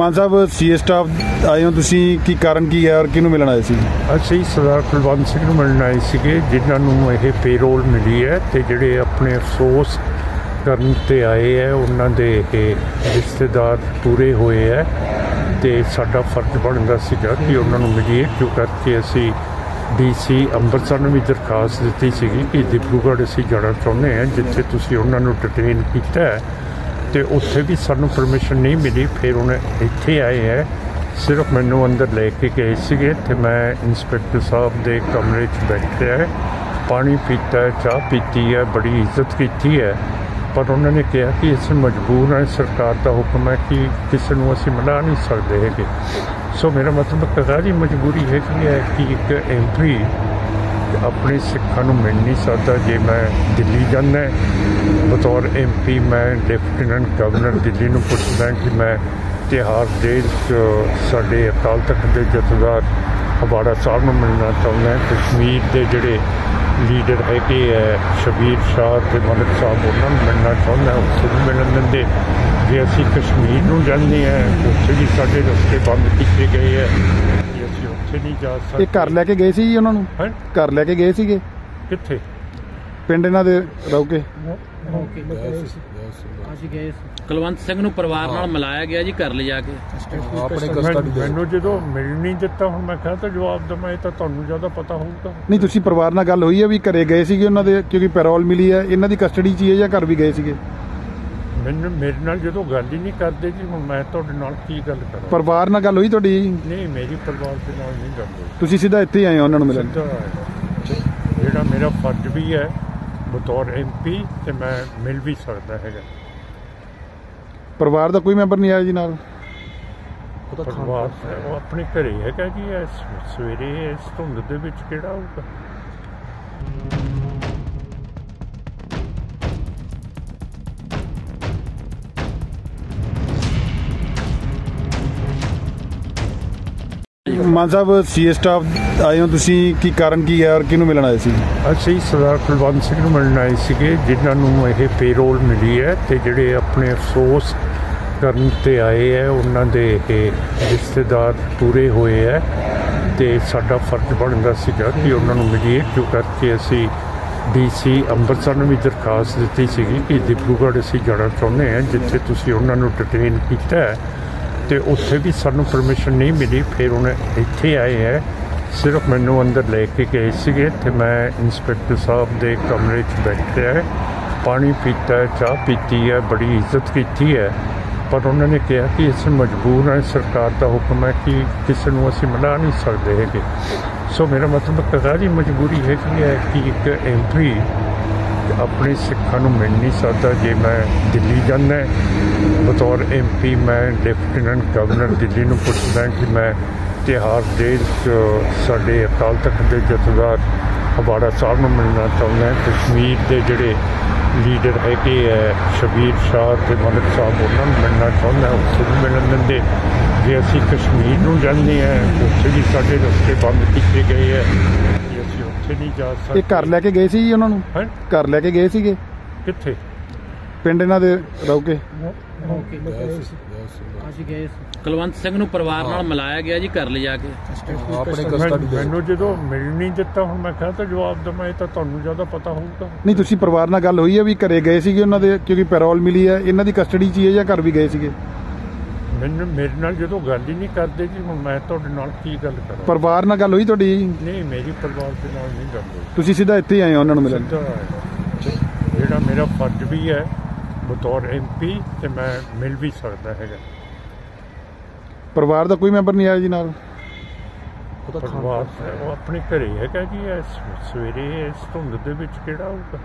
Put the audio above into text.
ਮਾਨ ਸਾਹਿਬ CA staff ਆਏ ਹੋ ਤੁਸੀਂ, ਕੀ ਕਾਰਨ ਕੀ ਹੈ ਔਰ ਕਿਹਨੂੰ ਮਿਲਣ ਆਏ ਸੀ? ਅਸੀਂ ਸਰਦਾਰ ਕੁਲਵੰਤ ਸਿੰਘ ਨੂੰ ਮਿਲਣ ਆਏ ਸੀਗੇ, ਜਿਨ੍ਹਾਂ ਨੂੰ ਇਹ ਪੇਰੋਲ ਮਿਲੀ ਹੈ ਤੇ ਜਿਹੜੇ ਆਪਣੇ ਅਫਸੋਸ ਕਰਨ ਤੇ ਆਏ ਹੈ, ਉਹਨਾਂ ਦੇ ਇਹ ਰਿਸ਼ਤੇਦਾਰ ਪੂਰੇ ਹੋਏ ਹੈ ਤੇ ਸਾਡਾ ਫਰਜ਼ ਬਣਦਾ ਸੀਗਾ ਕਿ ਉਹਨਾਂ ਨੂੰ ਮਿਲੀਏ ਕਿਉਂ ਕਰਕੇ ਅਸੀਂ ਡੀਸੀ ਅੰਮ੍ਰਿਤਸਰ ਨੂੰ ਵੀ ਦਰਖਾਸਤ ਦਿੱਤੀ ਸੀਗੀ ਕਿ ਡਿਬਰੂਗੜ੍ਹ ਅਸੀਂ ਜਾਣਾ ਚਾਹੁੰਦੇ ਹਾਂ, ਜਿੱਥੇ ਤੁਸੀਂ ਉਹਨਾਂ ਨੂੰ ਡਿਟੇਨ ਕੀਤਾ ਹੈ। ਤੇ ਉੱਥੇ ਵੀ ਸਾਨੂੰ ਪਰਮਿਸ਼ਨ ਨਹੀਂ ਮਿਲੀ। ਫਿਰ ਉਹਨੇ ਇੱਥੇ ਆਏ ਹੈ। ਸਿਰਫ ਮੈਨੂੰ ਅੰਦਰ ਲੈ ਕੇ ਗਏ ਸੀਗੇ ਤੇ ਮੈਂ ਇੰਸਪੈਕਟਰ ਸਾਹਿਬ ਦੇ ਕਮਰੇ 'ਚ ਬੈਠਿਆ ਹੈ। ਪਾਣੀ ਪੀਤਾ ਹੈ, ਚਾਹ ਪੀਤੀ ਹੈ, ਬੜੀ ਇੱਜ਼ਤ ਕੀਤੀ ਹੈ। ਪਰ ਉਹਨਾਂ ਨੇ ਕਿਹਾ ਕਿ ਅਸੀਂ ਮਜਬੂਰ ਹਾਂ, ਸਰਕਾਰ ਦਾ ਹੁਕਮ ਹੈ ਕਿ ਕਿਸੇ ਨੂੰ ਅਸੀਂ ਮਨਾ ਨਹੀਂ ਸਕਦੇ ਹੈਗੇ। ਸੋ ਮੇਰਾ ਮਤਲਬ ਕਦਾ ਦੀ ਮਜਬੂਰੀ ਹੈਗੀ ਹੈ ਕਿ ਇੱਕ ਐਮਪੀ ਆਪਣੇ ਸਿੱਖਾਂ ਨੂੰ ਮਿਲ ਨਹੀਂ ਸਕਦਾ। ਜੇ ਮੈਂ ਦਿੱਲੀ ਜਾਂਦਾ ਹੈ, ਬਤੌਰ ਐਮਪੀ ਮੈਂ ਲੈਫਟੀਨੈਂਟ ਗਵਰਨਰ ਦਿੱਲੀ ਨੂੰ ਪੁੱਛਦਾ ਕਿ ਮੈਂ ਤਿਹਾਰ ਜੇਲ੍ਹ 'ਚ ਸਾਡੇ ਅਕਾਲ ਤਖਤ ਦੇ ਜਥੇਦਾਰ ਅਬਾੜਾ ਸਾਹਿਬ ਨੂੰ ਮਿਲਣਾ ਚਾਹੁੰਦਾ ਕਸ਼ਮੀਰ ਦੇ ਜਿਹੜੇ ਲੀਡਰ ਹੈਗੇ ਹੈ ਸ਼ਬੀਰ ਸ਼ਾਹ ਤੇ ਮਲਕ ਸਾਹਿਬ ਉਹਨਾਂ ਨੂੰ ਮਿਲਣਾ ਚਾਹੁੰਦਾ ਹਾਂ। ਉੱਥੇ ਵੀ ਮਿਲਣ ਦਿੰਦੇ। ਜੇ ਅਸੀਂ ਕਸ਼ਮੀਰ ਨੂੰ ਜਾਂਦੇ ਹਾਂ ਉੱਥੇ ਵੀ ਸਾਡੇ ਰਸਤੇ ਬੰਦ ਕੀਤੇ ਗਏ ਹੈ ਅਸੀਂ ਉੱਥੇ ਨਹੀਂ ਜਾ ਸਕਦੇ। ਇਹ ਘਰ ਲੈ ਕੇ ਗਏ ਸੀ ਜੀ ਉਹਨਾਂ ਨੂੰ? ਹੈਂ? ਘਰ ਲੈ ਕੇ ਗਏ ਸੀਗੇ? ਕਿੱਥੇ? ਪਿੰਡ ਇਹਨਾਂ ਦੇ ਰੌਕੇ ਅਸੀਂ ਗਏ ਸੀ। ਕੁਲਵੰਤ ਸਿੰਘ ਨੂੰ ਪਰਿਵਾਰ ਨਾਲ ਮਿਲਾਇਆ ਗਿਆ ਜੀ ਘਰ ਲਿਜਾ ਕੇ। ਆਪਣੇ ਮੈਂ- ਕਸਟਡੀ ਦੇ ਮੈਨੂੰ ਜਦੋਂ ਮਿਲ ਨਹੀਂ ਦਿੱਤਾ ਹੁਣ ਮੈਂ ਕਿਹਾ ਤਾਂ ਜਵਾਬ ਦਵਾਂ ਇਹ ਤਾਂ ਤੁਹਾਨੂੰ ਜ਼ਿਆਦਾ ਪਤਾ ਹੋਊਗਾ। ਨਹੀਂ ਤੁਸੀਂ ਪਰਿਵਾਰ ਨਾਲ ਗੱਲ ਹੋਈ ਹੈ ਵੀ ਘਰੇ ਗਏ ਸੀਗੇ ਉਹਨਾਂ ਦੇ ਕਿਉਂਕਿ ਪੈਰੋਲ ਮਿਲੀ ਹੈ ਇਹਨਾਂ ਦੀ ਕਸਟਡੀ 'ਚ ਹੀ ਹੈ ਜਾਂ ਘਰ ਵੀ ਗਏ ਸੀਗੇ? ਮੈਨੂੰ ਮੇਰੇ ਨਾਲ ਜਦੋਂ ਗੱਲ ਹੀ ਨਹੀਂ ਕਰਦੇ ਜੀ ਹੁਣ ਮੈਂ ਤੁਹਾਡੇ ਨਾਲ ਕੀ ਗੱਲ ਕਰਾਂ? ਪਰਿਵਾਰ ਨਾਲ ਗੱਲ ਹੋਈ ਤੁਹਾਡੀ? ਨਹੀਂ ਮੇਰੀ ਪਰਿਵਾਰ ਦੇ ਨਾਲ ਨਹੀਂ ਗੱਲ ਹੋਈ। ਤੁਸੀਂ ਸਿੱਧਾ ਇੱਥੇ ਆਏ ਹੋ ਉਹਨਾਂ ਨੂੰ ਮਿਲਣ? ਸਿੱਧਾ ਜਿਹੜਾ ਮੇਰਾ ਫਰਜ਼ ਵੀ ਹੈ ਬਤੌਰ ਐਮਪੀ ਤੇ ਮੈਂ ਮਿਲ ਵੀ ਸਕਦਾ ਹੈਗਾ। ਪਰਿਵਾਰ ਦਾ ਕੋਈ ਮੈਂਬਰ ਨਹੀਂ ਆਇਆ ਜੀ ਨਾਲ? ਪਰਿਵਾਰ ਉਹ ਆਪਣੇ ਘਰੇ ਹੈਗਾ ਜੀ ਇਸ ਸਵੇਰੇ ਇਸ ਧੁੰਦ ਦੇ ਵਿੱਚ ਕਿਹੜਾ ਆਊਗਾ ਮਾਨ ਸਾਹਿਬ ਸੀਏ ਸਟਾਫ ਆਏ ਹੋ ਤੁਸੀਂ, ਕੀ ਕਾਰਨ ਕੀ ਹੈ ਔਰ ਕਿਹਨੂੰ ਮਿਲਣ ਆਏ ਸੀ? ਅਸੀਂ ਸਰਦਾਰ ਕੁਲਵੰਤ ਸਿੰਘ ਨੂੰ ਮਿਲਣ ਆਏ ਸੀਗੇ, ਜਿਨ੍ਹਾਂ ਨੂੰ ਇਹ ਪੇਰੋਲ ਮਿਲੀ ਹੈ ਤੇ ਜਿਹੜੇ ਆਪਣੇ ਅਫਸੋਸ ਕਰਨ ਤੇ ਆਏ ਹੈ, ਉਹਨਾਂ ਦੇ ਇਹ ਰਿਸ਼ਤੇਦਾਰ ਪੂਰੇ ਹੋਏ ਹੈ ਤੇ ਸਾਡਾ ਫਰਜ਼ ਬਣਦਾ ਸੀਗਾ ਕਿ ਉਹਨਾਂ ਨੂੰ ਮਿਲੀਏ ਕਿਉਂ ਕਰਕੇ ਅਸੀਂ ਡੀਸੀ ਅੰਮ੍ਰਿਤਸਰ ਨੂੰ ਵੀ ਦਰਖਾਸਤ ਦਿੱਤੀ ਸੀਗੀ ਕਿ ਡਿਬਰੂਗੜ੍ਹ ਅਸੀਂ ਜਾਣਾ ਚਾਹੁੰਦੇ ਹਾਂ, ਜਿੱਥੇ ਤੁਸੀਂ ਉਹਨਾਂ ਨੂੰ ਡਿਟੇਨ ਕੀਤਾ ਹੈ। ਤੇ ਉੱਥੇ ਵੀ ਸਾਨੂੰ ਪਰਮਿਸ਼ਨ ਨਹੀਂ ਮਿਲੀ। ਫਿਰ ਉਹਨੇ ਇੱਥੇ ਆਏ ਹੈ। ਸਿਰਫ ਮੈਨੂੰ ਅੰਦਰ ਲੈ ਕੇ ਗਏ ਸੀਗੇ ਤੇ ਮੈਂ ਇੰਸਪੈਕਟਰ ਸਾਹਿਬ ਦੇ ਕਮਰੇ 'ਚ ਬੈਠਿਆ ਹੈ। ਪਾਣੀ ਪੀਤਾ ਹੈ, ਚਾਹ ਪੀਤੀ ਹੈ, ਬੜੀ ਇੱਜ਼ਤ ਕੀਤੀ ਹੈ। ਪਰ ਉਹਨਾਂ ਨੇ ਕਿਹਾ ਕਿ ਅਸੀਂ ਮਜਬੂਰ ਹਾਂ, ਸਰਕਾਰ ਦਾ ਹੁਕਮ ਹੈ ਕਿ ਕਿਸੇ ਨੂੰ ਅਸੀਂ ਮਨਾ ਨਹੀਂ ਸਕਦੇ ਹੈਗੇ। ਸੋ ਮੇਰਾ ਮਤਲਬ ਕਦਾ ਮਜਬੂਰੀ ਹੈਗੀ ਹੈ ਕਿ ਇੱਕ ਐਮਪੀ ਆਪਣੇ ਸਿੱਖਾਂ ਨੂੰ ਮਿਲ ਨਹੀਂ ਸਕਦਾ ਜੇ ਮੈਂ ਦਿੱਲੀ ਜਾਂਦਾ ਹੈ, ਬਤੌਰ ਐਮਪੀ ਮੈਂ ਲੈਫਟੀਨੈਂਟ ਗਵਰਨਰ ਦਿੱਲੀ ਨੂੰ ਪੁੱਛਦਾ ਕਿ ਮੈਂ ਤਿਹਾਰ ਦੇ ਸਾਡੇ ਅਕਾਲ ਤਖਤ ਦੇ ਜਥੇਦਾਰ ਹਵਾੜਾ ਸਾਹਿਬ ਨੂੰ ਮਿਲਣਾ ਚਾਹੁੰਦਾ ਕਸ਼ਮੀਰ ਦੇ ਜਿਹੜੇ ਲੀਡਰ ਹੈਗੇ ਹੈ ਸ਼ਬੀਰ ਸ਼ਾਹ ਤੇ ਮਲਕ ਸਾਹਿਬ ਉਹਨਾਂ ਨੂੰ ਮਿਲਣਾ ਚਾਹੁੰਦਾ ਹਾਂ। ਉੱਥੇ ਵੀ ਮਿਲਣ ਦਿੰਦੇ ਜੇ ਅਸੀਂ ਕਸ਼ਮੀਰ ਨੂੰ ਜਾਂਦੇ ਹਾਂ ਉੱਥੇ ਵੀ ਸਾਡੇ ਰਸਤੇ ਬੰਦ ਕੀਤੇ ਗਏ ਹੈ ਉੱਥੇ ਨਹੀਂ ਜਾ ਸਕਦੇ। ਇਹ ਘਰ ਲੈ ਕੇ ਗਏ ਸੀ ਜੀ ਉਹਨਾਂ ਨੂੰ? ਹੈਂ? ਘਰ ਲੈ ਕੇ ਗਏ ਸੀਗੇ? ਕਿੱਥੇ? ਪਿੰਡ ਇਹਨਾਂ ਦੇ ਰੌਕੇ ਅਸੀਂ ਗਏ ਸੀ। ਕੁਲਵੰਤ ਸਿੰਘ ਨੂੰ ਪਰਿਵਾਰ ਨਾਲ ਮਿਲਾਇਆ ਗਿਆ ਜੀ ਘਰ ਲਿਜਾ ਕੇ। ਆਪਣੇ ਮੈਂ- ਕਸਟਡੀ ਦੇ। ਮੈਨੂੰ ਜਦੋਂ ਮਿਲ ਨਹੀਂ ਦਿੱਤਾ ਹੁਣ ਮੈਂ ਕਿਹਾ ਤਾਂ ਜਵਾਬ ਦਵਾਂ ਇਹ ਤਾਂ ਤੁਹਾਨੂੰ ਜ਼ਿਆਦਾ ਪਤਾ ਹੋਊਗਾ। ਨਹੀਂ ਤੁਸੀਂ ਪਰਿਵਾਰ ਨਾਲ ਗੱਲ ਹੋਈ ਹੈ ਵੀ ਘਰੇ ਗਏ ਸੀਗੇ ਉਹਨਾਂ ਦੇ ਕਿਉਂਕਿ ਪੈਰੋਲ ਮਿਲੀ ਹੈ ਇਹਨਾਂ ਦੀ ਕਸਟਡੀ 'ਚ ਹੀ ਹੈ ਜਾਂ ਘਰ ਵੀ ਗਏ ਸੀਗੇ? ਮੈਨੂੰ ਮੇਰੇ ਨਾਲ ਜਦੋਂ ਗੱਲ ਹੀ ਨਹੀਂ ਕਰਦੇ ਜੀ ਹੁਣ ਮੈਂ ਤੁਹਾਡੇ ਨਾਲ ਕੀ ਗੱਲ ਕਰਾਂ? ਪਰਿਵਾਰ ਨਾਲ ਗੱਲ ਹੋਈ ਤੁਹਾਡੀ? ਨਹੀਂ ਮੇਰੀ ਪਰਿਵਾਰ ਦੇ ਨਾਲ ਨਹੀਂ ਗੱਲ ਹੋਈ। ਤੁਸੀਂ ਸਿੱਧਾ ਇੱਥੇ ਹੀ ਆਏ ਹੋ ਉਹਨਾਂ ਨੂੰ ਮਿਲਣ? ਸਿੱਧਾ ਜਿਹੜਾ ਮੇਰਾ ਫਰਜ਼ ਵੀ ਹੈ ਬਤੌਰ ਐਮਪੀ ਤੇ ਮੈਂ ਮਿਲ ਵੀ ਸਕਦਾ ਹੈਗਾ। ਪਰਿਵਾਰ ਦਾ ਕੋਈ ਮੈਂਬਰ ਨਹੀਂ ਆਇਆ ਜੀ ਨਾਲ? ਪਰਿਵਾਰ ਉਹ ਆਪਣੇ ਘਰੇ ਹੈਗਾ ਜੀ ਇਸ ਸਵੇਰੇ ਇਸ ਧੁੰਦ ਦੇ ਵਿੱਚ ਕਿਹੜਾ ਆਊਗਾ?